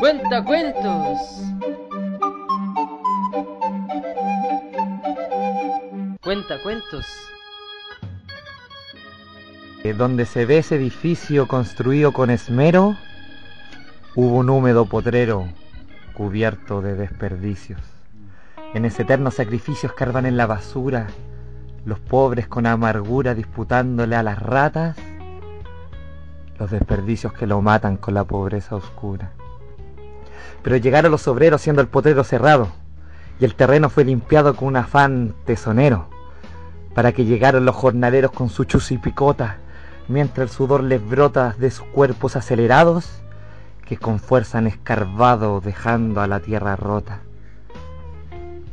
Cuenta cuentos. Cuenta cuentos. Eh, donde se ve ese edificio construido con esmero, hubo un húmedo potrero cubierto de desperdicios. En ese eterno sacrificio escarban en la basura, los pobres con amargura disputándole a las ratas los desperdicios que lo matan con la pobreza oscura. Pero llegaron los obreros siendo el potrero cerrado, y el terreno fue limpiado con un afán tesonero, para que llegaron los jornaleros con su chus y picota, mientras el sudor les brota de sus cuerpos acelerados, que con fuerza han escarbado dejando a la tierra rota.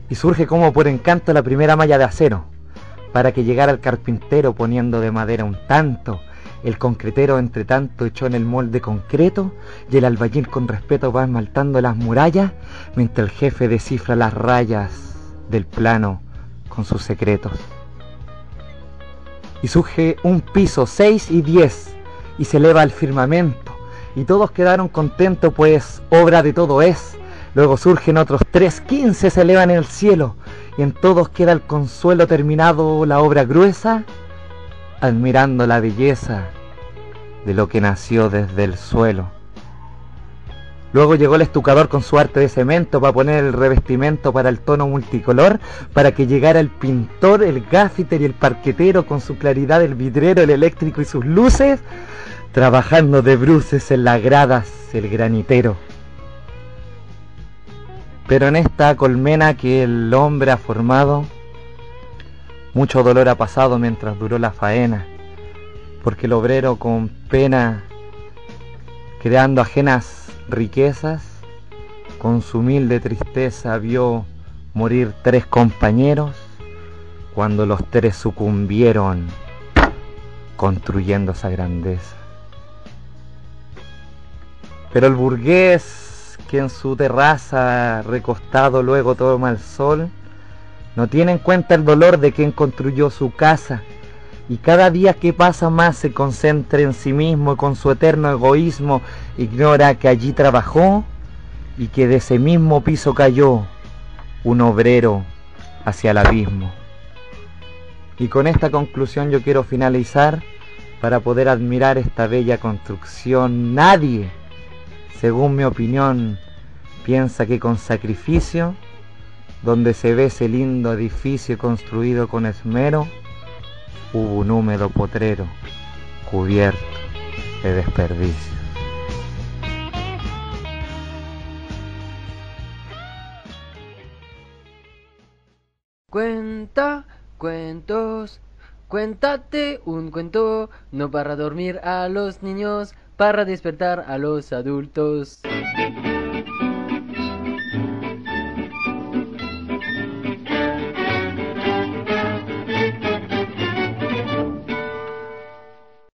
Y surge como por encanto la primera malla de acero, para que llegara el carpintero poniendo de madera un tanto, el concretero entre tanto echó en el molde concreto y el albañil con respeto va esmaltando las murallas mientras el jefe descifra las rayas del plano con sus secretos. Y surge un piso 6 y 10 y se eleva al firmamento y todos quedaron contentos pues obra de todo es. Luego surgen otros 3, 15 se elevan en el cielo y en todos queda el consuelo terminado la obra gruesa admirando la belleza de lo que nació desde el suelo. Luego llegó el estucador con su arte de cemento para poner el revestimiento para el tono multicolor, para que llegara el pintor, el gaffiter y el parquetero con su claridad, el vidrero, el eléctrico y sus luces, trabajando de bruces en las gradas, el granitero. Pero en esta colmena que el hombre ha formado, mucho dolor ha pasado mientras duró la faena, porque el obrero con pena, creando ajenas riquezas, con su humilde tristeza vio morir tres compañeros cuando los tres sucumbieron construyendo esa grandeza. Pero el burgués que en su terraza recostado luego toma el sol, no tiene en cuenta el dolor de quien construyó su casa y cada día que pasa más se concentra en sí mismo y con su eterno egoísmo ignora que allí trabajó y que de ese mismo piso cayó un obrero hacia el abismo. Y con esta conclusión yo quiero finalizar para poder admirar esta bella construcción. Nadie, según mi opinión, piensa que con sacrificio donde se ve ese lindo edificio construido con esmero, hubo un húmedo potrero cubierto de desperdicio. Cuenta cuentos, cuéntate un cuento, no para dormir a los niños, para despertar a los adultos.